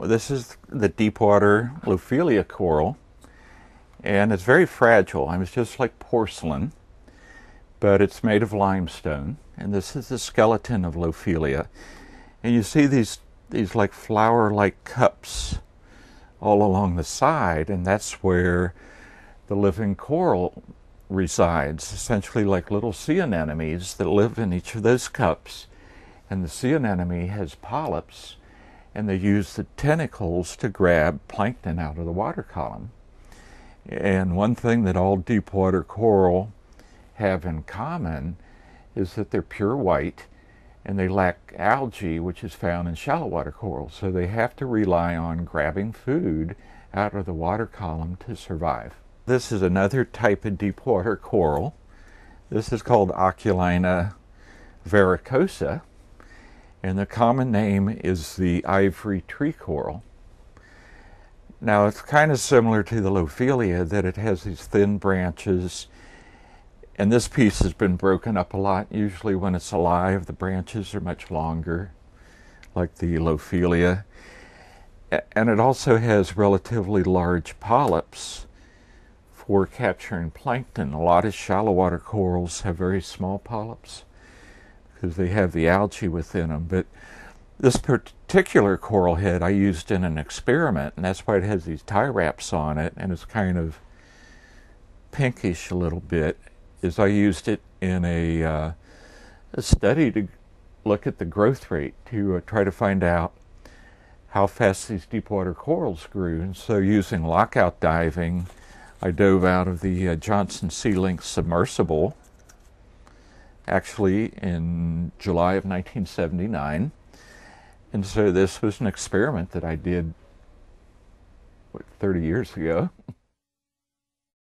This is the deepwater Lophelia coral, and it's very fragile. I mean, it's just like porcelain, but it's made of limestone. And this is the skeleton of Lophelia. And you see these, these like flower like cups all along the side, and that's where the living coral resides, essentially like little sea anemones that live in each of those cups. And the sea anemone has polyps and they use the tentacles to grab plankton out of the water column. And one thing that all deep water coral have in common is that they're pure white and they lack algae, which is found in shallow water corals. So they have to rely on grabbing food out of the water column to survive. This is another type of deep water coral. This is called Oculina varicosa and the common name is the ivory tree coral. Now it's kind of similar to the Lophelia that it has these thin branches and this piece has been broken up a lot. Usually when it's alive the branches are much longer like the Lophelia. And it also has relatively large polyps for capturing plankton. A lot of shallow water corals have very small polyps because they have the algae within them. But this particular coral head I used in an experiment, and that's why it has these tie wraps on it, and it's kind of pinkish a little bit, is I used it in a, uh, a study to look at the growth rate to uh, try to find out how fast these deep water corals grew. And so using lockout diving, I dove out of the uh, Johnson Sea Link submersible actually in July of 1979. And so this was an experiment that I did what, 30 years ago.